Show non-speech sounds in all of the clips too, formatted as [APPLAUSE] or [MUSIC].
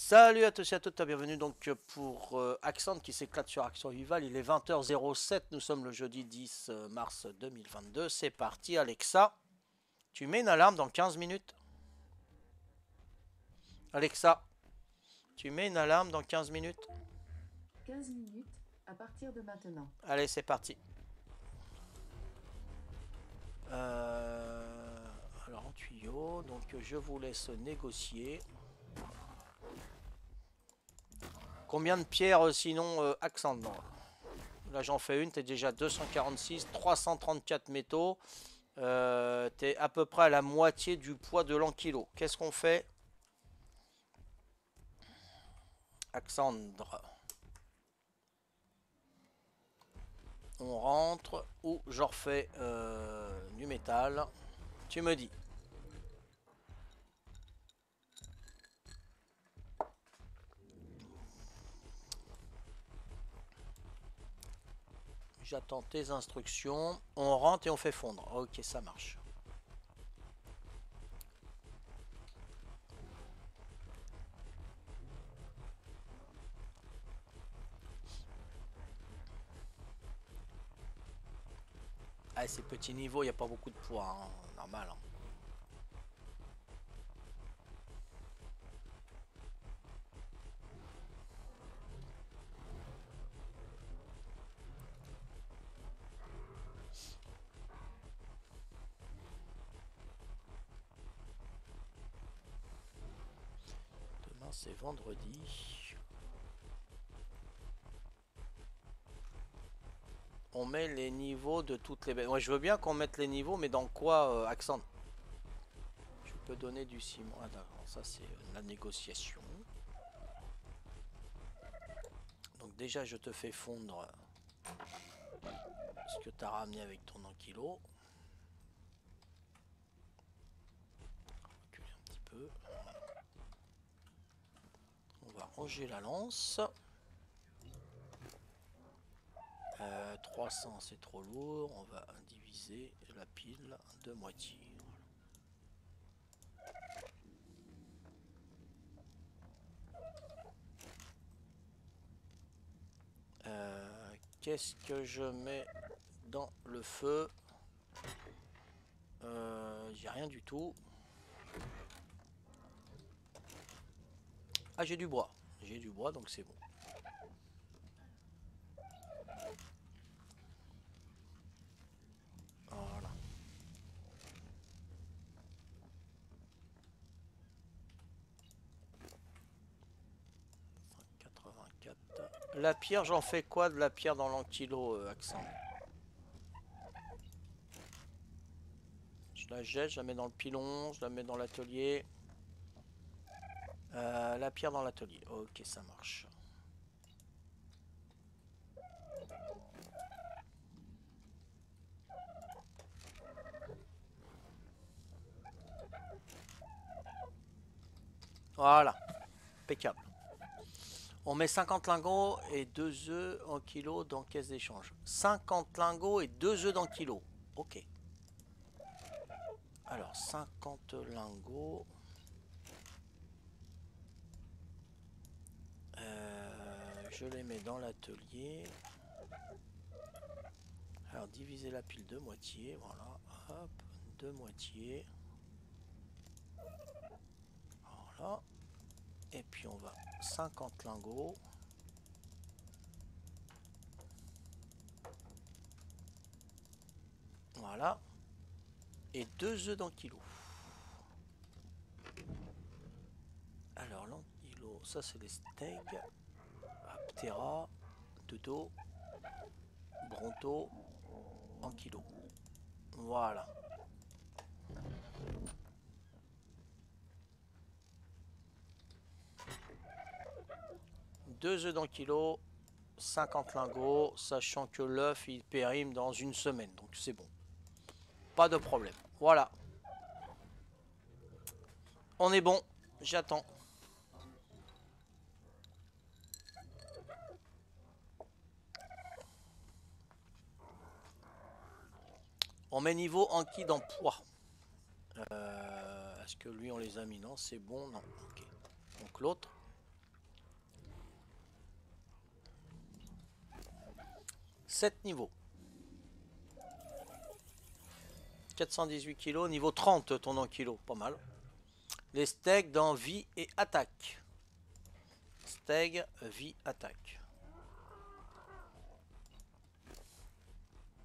Salut à tous et à toutes, bienvenue donc pour euh, Accent qui s'éclate sur Action Vival. Il est 20h07, nous sommes le jeudi 10 euh, mars 2022. C'est parti, Alexa. Tu mets une alarme dans 15 minutes Alexa, tu mets une alarme dans 15 minutes 15 minutes à partir de maintenant. Allez, c'est parti. Euh, alors en tuyau, donc je vous laisse négocier. Combien de pierres euh, sinon euh, Là j'en fais une, t'es déjà 246, 334 métaux. Euh, t'es à peu près à la moitié du poids de l'ankylo. Qu'est-ce qu'on fait Axandre. On rentre ou je refais du métal. Tu me dis. J'attends tes instructions. On rentre et on fait fondre. Ok, ça marche. Ah, ces petits niveaux, il n'y a pas beaucoup de poids. Hein. Normal. Hein. c'est vendredi. On met les niveaux de toutes les... Moi, je veux bien qu'on mette les niveaux, mais dans quoi, euh, accent? Je peux donner du ciment. Ah, ça, c'est euh, la négociation. Donc déjà, je te fais fondre ce que tu as ramené avec ton ankilo. Reculer un petit peu ranger la lance. 300 euh, c'est trop lourd, on va diviser la pile de moitié. Euh, qu'est-ce que je mets dans le feu? Euh, J'ai rien du tout. Ah j'ai du bois. J'ai du bois, donc c'est bon. Voilà. La pierre, j'en fais quoi de la pierre dans l'ankylo, euh, accent Je la jette, je la mets dans le pilon, je la mets dans l'atelier. Euh, la pierre dans l'atelier. Ok, ça marche. Voilà. Impeccable. On met 50 lingots et 2 œufs en kilo dans caisse d'échange. 50 lingots et 2 œufs dans kilo. Ok. Alors, 50 lingots. Je les mets dans l'atelier. Alors diviser la pile de moitié, voilà, hop, de moitié. Voilà. Et puis on va 50 lingots. Voilà. Et deux œufs dans kilo. Alors l'ankylo, ça c'est les steaks. Terra, Dodo, Bronto, en kilo. Voilà. Deux œufs dans kilo, 50 lingots, sachant que l'œuf il périme dans une semaine, donc c'est bon. Pas de problème. Voilà. On est bon, j'attends. On met niveau Anki dans poids. Euh, est-ce que lui on les a mis? Non, c'est bon, non. Ok. Donc l'autre. Sept niveaux. 418 kg, niveau 30 ton en kilo, pas mal. Les steaks dans vie et attaque. Steg, vie, attaque.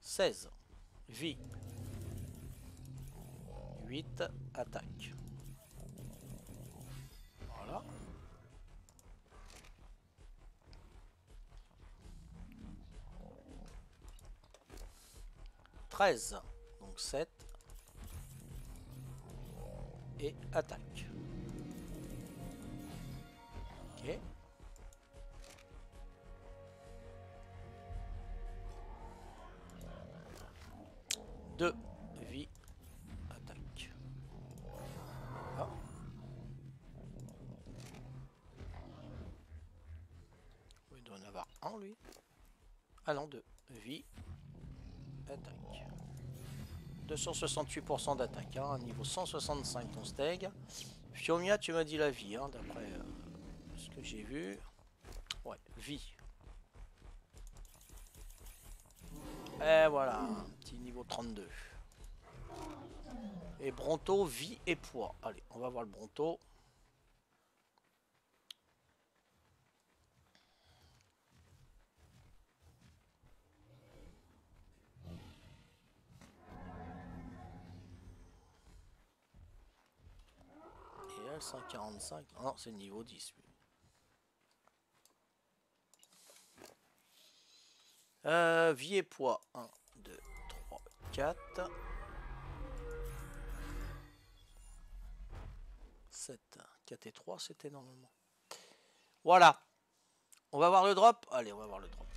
16. Vie. 8. Attaque. Voilà. 13. Donc 7. Et attaque. 2 vie attaque. Ah. Il doit en avoir un lui. Ah non, 2 vie attaque. 268% d'attaque, hein, niveau 165 ton steg. Fiomia, tu m'as dit la vie, hein, d'après euh, ce que j'ai vu. Ouais, vie. Et voilà, un petit niveau 32. Et Bronto, vie et poids. Allez, on va voir le Bronto. Et elle, 145. Ah non, c'est niveau 10. lui. Euh, vie et poids. 1, 2, 3, 4. 7, 4 et 3, c'était normalement. Voilà. On va voir le drop Allez, on va voir le drop.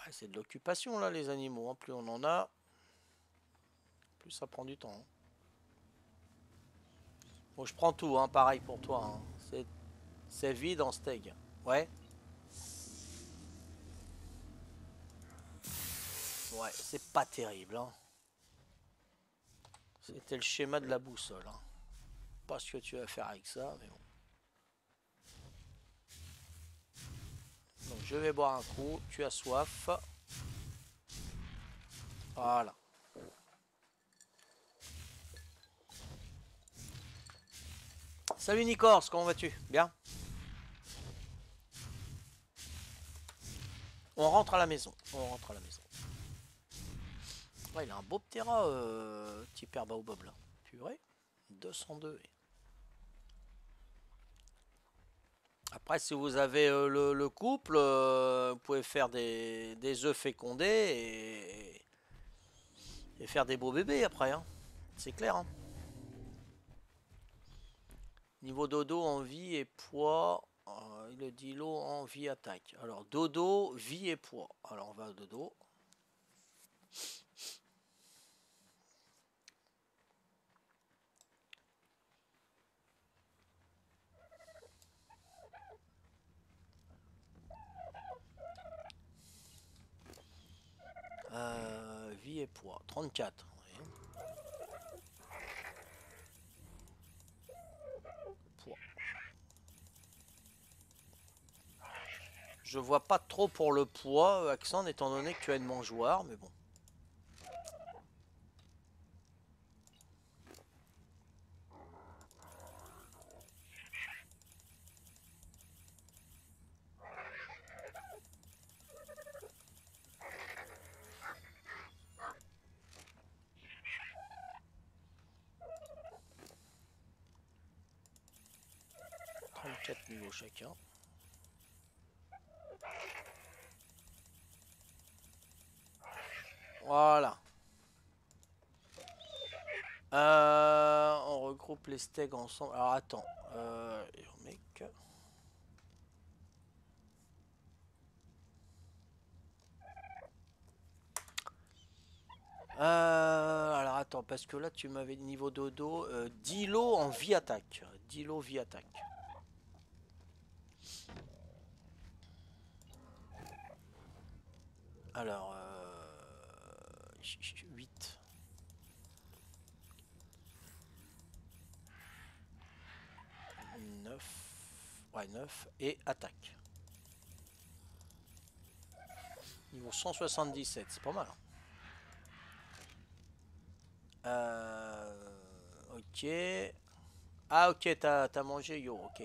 Ah, c'est de l'occupation là les animaux. Plus on en a, plus ça prend du temps. hein. Bon, je prends tout, hein, pareil pour toi. hein. C'est- vide en steak. Ouais. Ouais, c'est pas terrible. Hein. C'était le schéma de la boussole. Hein. Pas ce que tu vas faire avec ça, mais bon. Donc je vais boire un coup. Tu as soif. Voilà. Salut Nicors, comment vas-tu? Bien? On rentre à la maison. On rentre à la maison. Il a un beau ptera, euh, petit père Baobab là. Purée. 202. Après, si vous avez euh, le, le couple, euh, vous pouvez faire des, œufs fécondés et, et faire des beaux bébés après. hein. C'est clair. hein. Niveau dodo en vie et poids. euh, le dilo en vie attaque. Alors dodo, vie et poids. Alors on va à dodo. Euh, vie et poids. 34. oui. Poids. Je vois pas trop pour le poids, Accent, étant donné que tu as une mangeoire, mais bon. Chacun. Voilà. Euh, on regroupe les steaks ensemble. Alors attends. Euh. Euh, alors attends, parce que là tu m'avais niveau dodo. Euh, 10 lots en vie attaque. 10 lots vie attaque. Alors, 8. Neuf. Ouais, 9 et attaque. Niveau 177, c'est pas mal. Hein. Euh, ok. Ah ok, t'as mangé yo, ok.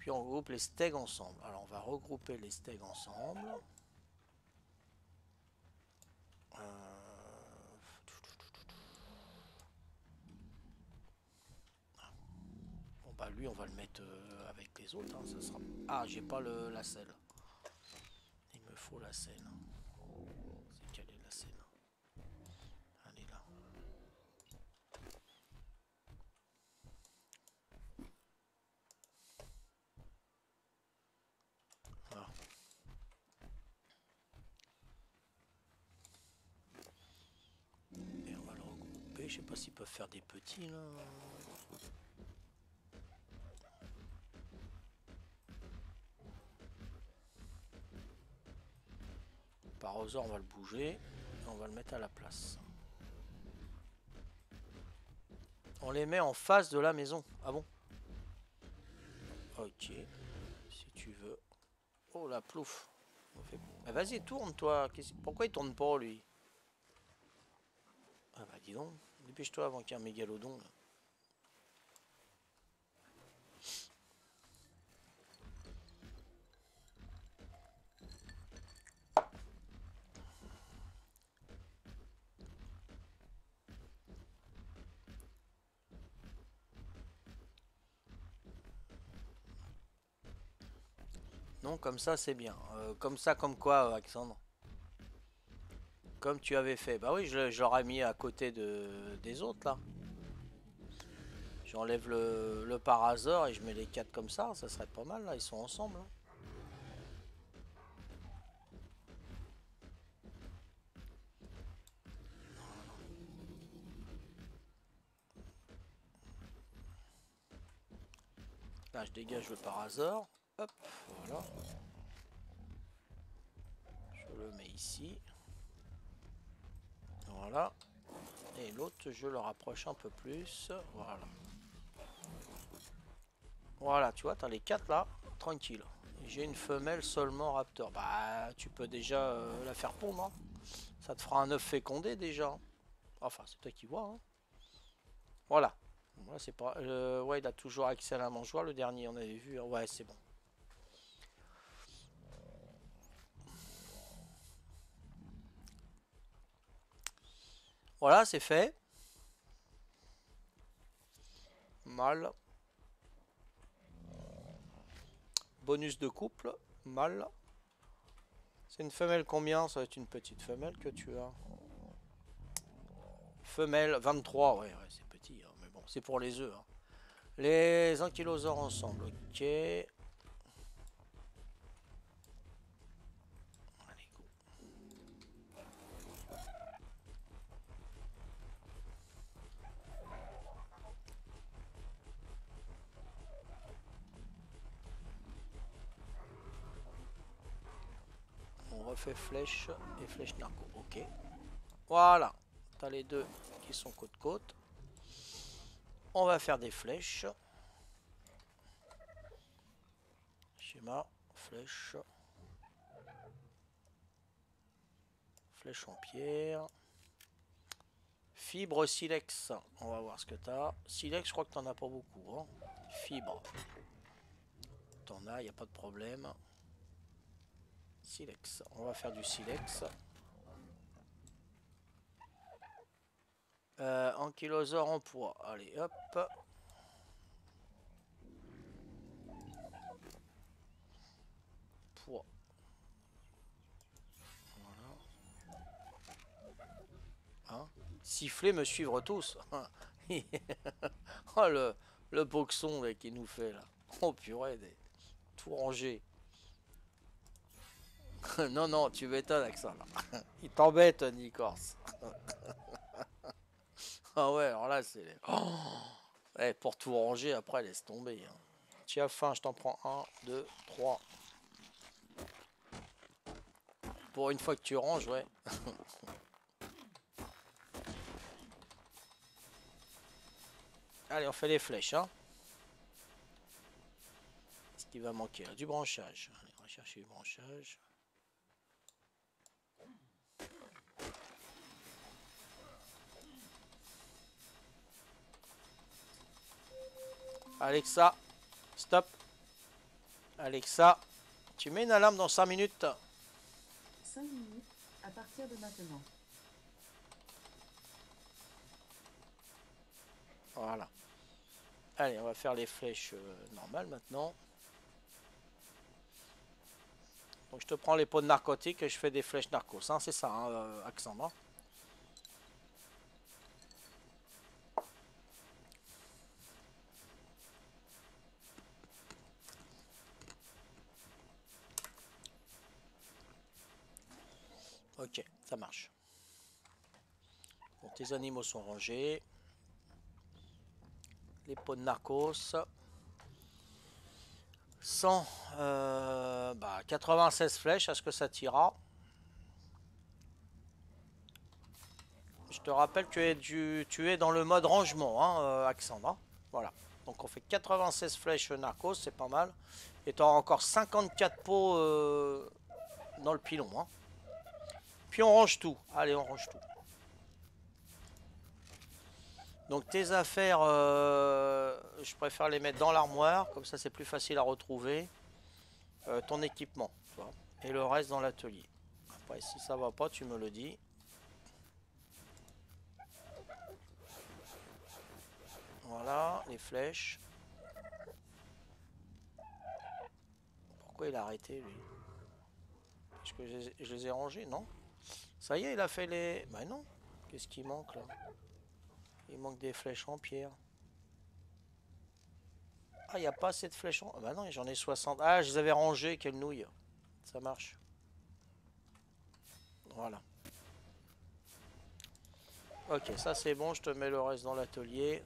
Puis on groupe les steaks ensemble. Alors on va regrouper les steaks ensemble. On va le mettre euh, avec les autres. Hein, ça sera... Ah j'ai pas le, la selle. Il me faut la selle. Je sais pas s'ils peuvent faire des petits là. On va le bouger et on va le mettre à la place. On les met en face de la maison. Ah bon? Ok. Si tu veux. Oh la plouf. Vas-y, tourne toi. Pourquoi il tourne pas lui? Ah bah dis donc. Dépêche-toi avant qu'il y ait un mégalodon. Là. Comme ça c'est bien. Euh, comme ça, comme quoi, Alexandre? Comme tu avais fait. Bah oui, je, l'aurais mis à côté de, des autres là. J'enlève le, le et je mets les quatre comme ça. Ça serait pas mal là, ils sont ensemble. Hein. Là, je dégage le parasor. Voilà. Je le mets ici. Voilà. Et l'autre, je le rapproche un peu plus. Voilà. Voilà, tu vois, t'as les quatre là, tranquille. J'ai une femelle seulement raptor. Bah, tu peux déjà euh, la faire pondre. Hein. Ça te fera un œuf fécondé déjà. Enfin, c'est toi qui vois. Hein. Voilà. C'est pas. Euh, ouais, il a toujours accès à la mangeoire. Le dernier, on avait vu. Ouais, c'est bon. Voilà, c'est fait. Mal. Bonus de couple. Mal. C'est une femelle combien? Ça va être une petite femelle que tu as. Femelle 23, ouais, c'est petit, hein, mais bon, c'est pour les œufs. Hein. Les ankylosaures ensemble, ok. Refait flèche et flèche narco. Ok. Voilà. T'as les deux qui sont côte-côte. On va faire des flèches. Schéma, flèche. Flèche en pierre. Fibre silex. On va voir ce que t'as. Silex, je crois que t'en as pas beaucoup. Hein. Fibre. T'en as, il a pas de problème. Silex. On va faire du silex. Euh, ankylosore en poids. Allez, hop. Poids. Voilà. Hein? Siffler, me suivre tous. [LAUGHS] oh, le, le boxon qui nous fait là. Oh purée, des... tout rangé. [LAUGHS] non, non, tu m'étonnes avec ça. [LAUGHS] Il t'embête, Nikors. [LAUGHS] ah ouais, alors là, c'est... Oh eh, pour tout ranger, après, laisse tomber. Hein. Tu as faim, je t'en prends un, deux, trois. Pour une fois que tu ranges, ouais. Allez, on fait les flèches, hein. qui va manquer Du branchage. on va chercher du branchage. Alexa, stop. Alexa, tu mets une alarme dans 5 minutes. 5 minutes à partir de maintenant. Voilà. Allez, on va faire les flèches euh, normales maintenant. Donc je te prends les pots de narcotiques et je fais des flèches narcos. Hein, c'est ça, hein, euh, Alexandre. Ok, ça marche. Tes animaux sont rangés. Les pots de narcos. 100, euh, bah, 96 flèches, est-ce que ça tira Je te rappelle que tu es, dans le mode rangement, hein, euh, Alexandre. Voilà. Donc on fait 96 flèches narcos, c'est pas mal. Et tu auras encore 54 pots euh, dans le pilon. Hein. Puis on range tout. Allez, on range tout. Donc tes affaires, euh, je préfère les mettre dans l'armoire, comme ça c'est plus facile à retrouver. Euh, ton équipement, et le reste dans l'atelier. Après si ça va pas, tu me le dis. Voilà, les flèches. Pourquoi il a arrêté lui? Parce que je les ai rangés, non? Ça y est, il a fait les... Bah non. Qu'est-ce qui manque là? Il manque des flèches en pierre. Ah, il n'y a pas assez de flèches en... Ah bah non, j'en ai 60. Ah, je les avais rangées, quelle nouille. Ça marche. Voilà. Ok, ça c'est bon, je te mets le reste dans l'atelier.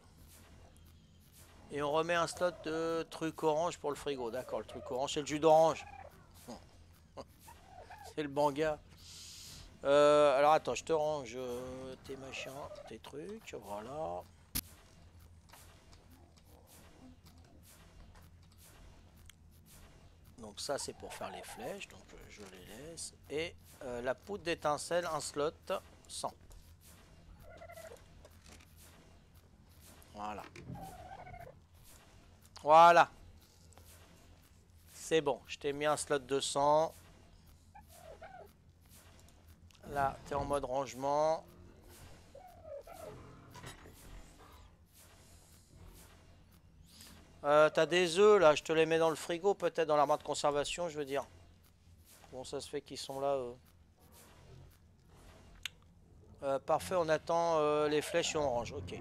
Et on remet un slot de truc orange pour le frigo. D'accord, le truc orange, c'est le jus d'orange. [LAUGHS] c'est le banga. Euh, alors attends, je te range euh, tes machins, tes trucs, voilà. Donc ça c'est pour faire les flèches, donc euh, je les laisse. Et la poudre d'étincelle, un slot 100. Voilà. Voilà. C'est bon, je t'ai mis un slot de 100. Là, tu es en mode rangement. Euh, T'as des œufs là, je te les mets dans le frigo, peut-être dans l'armoire de conservation, je veux dire. Bon, ça se fait qu'ils sont là. Euh, parfait, on attend euh, les flèches et on range. Ok.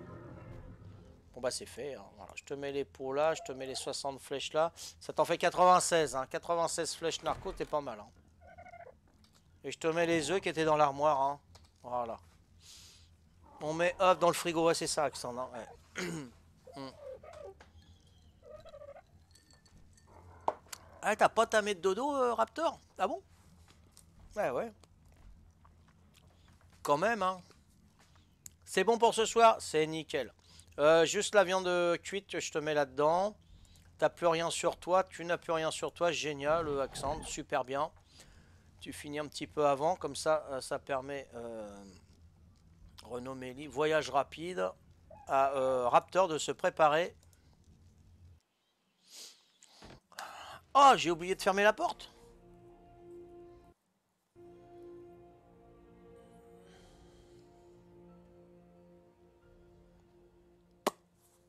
Bon bah c'est fait. Hein. Je te mets les pots là, je te mets les 60 flèches là. Ça t'en fait 96. Hein. 96 flèches narco, t'es pas mal. Hein. Et je te mets les œufs qui étaient dans l'armoire. Hein. Voilà. On met hop dans le frigo. Ouais, c'est ça, Alexandre. Ouais. Hmm. [CLEARS THROAT] ah, t'as pas ta de dodo, euh, Raptor? Ah bon? Ouais, ouais. Quand même, hein. C'est bon pour ce soir? C'est nickel. Euh, juste la viande cuite, je te mets là-dedans. T'as plus rien sur toi. Tu n'as plus rien sur toi. Génial, euh, accent. Super bien. Tu finis un petit peu avant, comme ça, euh, ça permet euh, Renault Méli, voyage rapide, à euh, Raptor de se préparer. Oh, j'ai oublié de fermer la porte.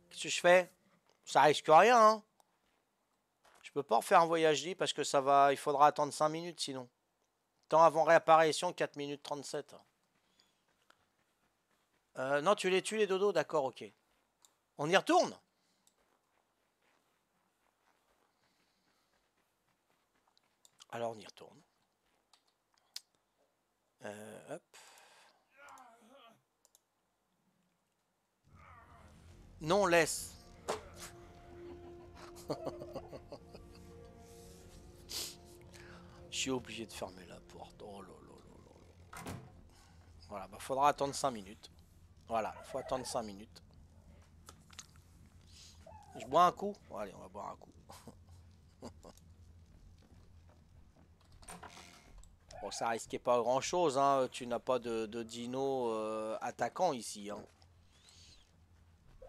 Qu'est-ce que je fais? Ça risque rien, hein Je peux pas refaire un voyage dit parce que ça va, il faudra attendre 5 minutes sinon. Temps avant réapparition, 4 minutes 37. Euh, non, tu les tues les dodos D'accord, ok. On y retourne? Alors on y retourne. Euh, hop. Non, laisse. [LAUGHS] Je suis obligé de fermer là. Voilà, bah faudra attendre 5 minutes. Voilà, faut attendre 5 minutes. Je bois un coup? Allez, on va boire un coup. [LAUGHS] bon, ça risquait pas grand chose, hein. Tu n'as pas de, de dino euh, attaquant ici, hein.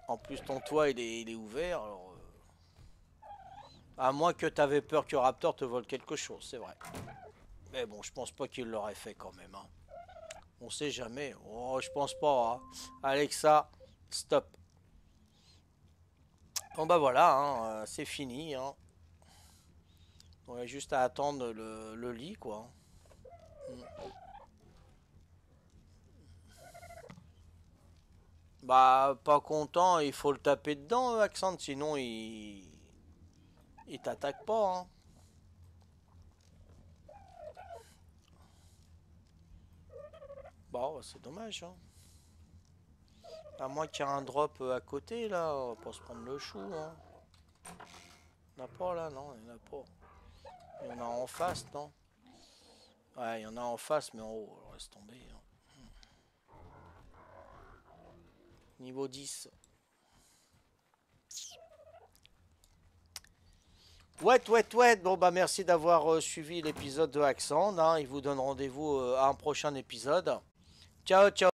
En plus, ton toit, il est, il est ouvert, alors... Euh, à moins que t'avais peur que Raptor te vole quelque chose, c'est vrai. Mais bon, je pense pas qu'il l'aurait fait quand même, hein. On sait jamais. Oh, je pense pas, hein. Alexa, stop. Bon bah voilà, hein, euh, c'est fini. Hein. On a juste à attendre le, lit, quoi. Bah, pas content, il faut le taper dedans, Accent, sinon il... Il t'attaque pas. Bah, c'est dommage, hein. À moins qu'il y ait un drop à côté, là, va pas se prendre le chou, hein. Il n'y en a pas, là, non, il n'y en a pas. Il y en a en face, non Ouais, il y en a en face, mais en haut, alors laisse tomber. Hein. Niveau 10. Ouais, ouais, ouais. Bon, bah, merci d'avoir euh, suivi l'épisode de Accent. Hein. Il vous donne rendez-vous euh, à un prochain épisode. Chao, chao.